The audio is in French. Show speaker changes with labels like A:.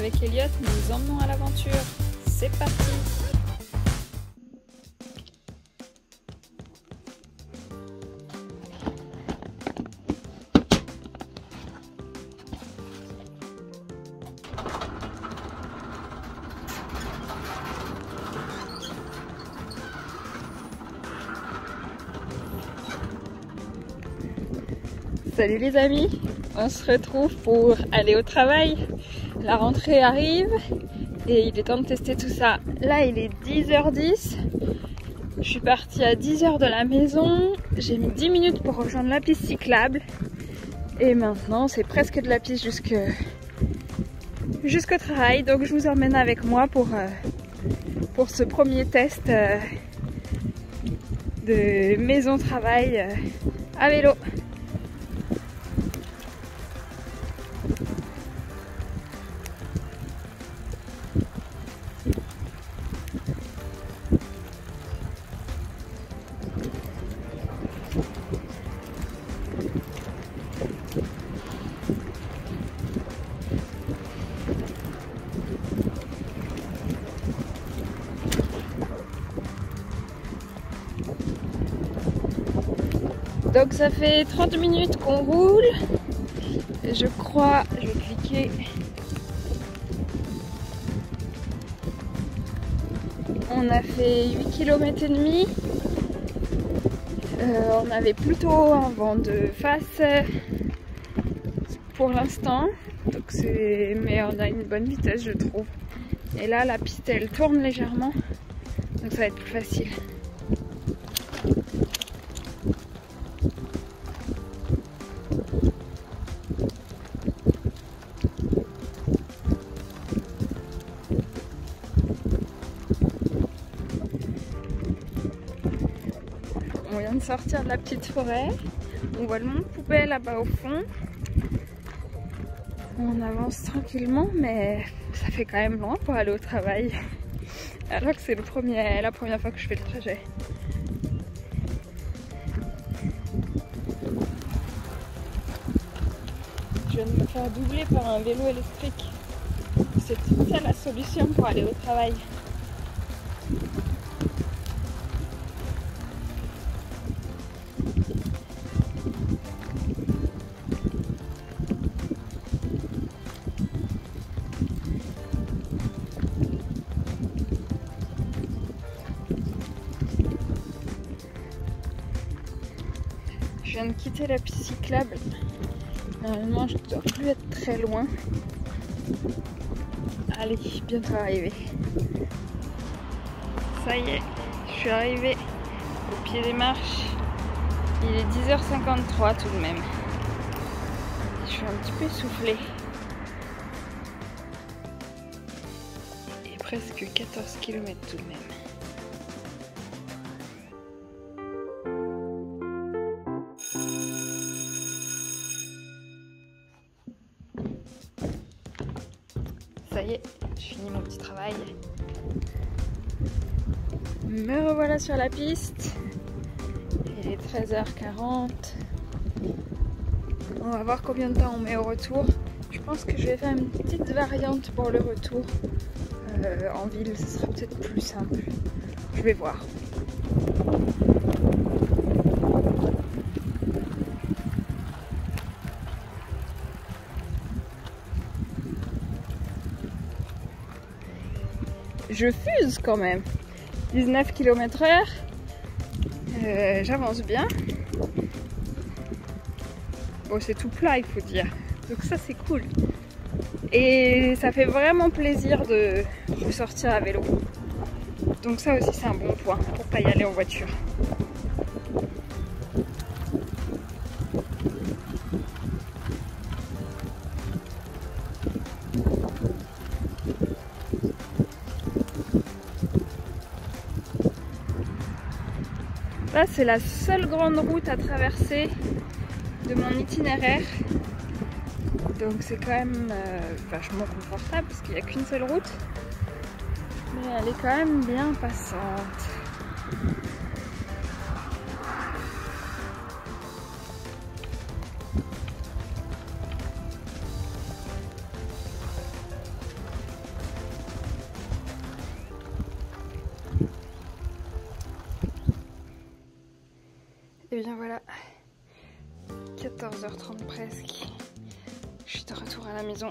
A: Avec Elliot, nous nous emmenons à l'aventure. C'est parti Salut les amis, on se retrouve pour aller au travail. La rentrée arrive et il est temps de tester tout ça. Là il est 10h10, je suis partie à 10h de la maison, j'ai mis 10 minutes pour rejoindre la piste cyclable et maintenant c'est presque de la piste jusqu'au travail donc je vous emmène avec moi pour, euh, pour ce premier test euh, de maison-travail euh, à vélo. Donc ça fait 30 minutes qu'on roule. Je crois, je vais cliquer. On a fait 8 km et demi. Euh, on avait plutôt un vent de face pour l'instant. Donc c'est mais on a une bonne vitesse je trouve. Et là la piste elle tourne légèrement. Donc ça va être plus facile. On vient de sortir de la petite forêt. On voit le mont poubelle là-bas au fond. On avance tranquillement, mais ça fait quand même loin pour aller au travail. Alors que c'est la première fois que je fais le trajet. Je viens de me faire doubler par un vélo électrique. C'est ça la solution pour aller au travail. Viens de quitter la piste cyclable. Normalement, je ne dois plus être très loin. Allez, bientôt arrivé. Ça y est, je suis arrivée au pied des marches. Il est 10h53 tout de même. Je suis un petit peu essoufflée. Et presque 14 km tout de même. Je finis mon petit travail. Me revoilà sur la piste. Il est 13h40. On va voir combien de temps on met au retour. Je pense que je vais faire une petite variante pour le retour. Euh, en ville, ce sera peut-être plus simple. Je vais voir. Je fuse quand même. 19 km heure. J'avance bien. Bon, c'est tout plat, il faut dire. Donc ça, c'est cool. Et ça fait vraiment plaisir de ressortir à vélo. Donc ça aussi, c'est un bon point pour pas y aller en voiture. Là, c'est la seule grande route à traverser de mon itinéraire. Donc c'est quand même euh, vachement confortable parce qu'il n'y a qu'une seule route. Mais elle est quand même bien passante. Bien voilà, 14h30 presque. Je suis de retour à la maison.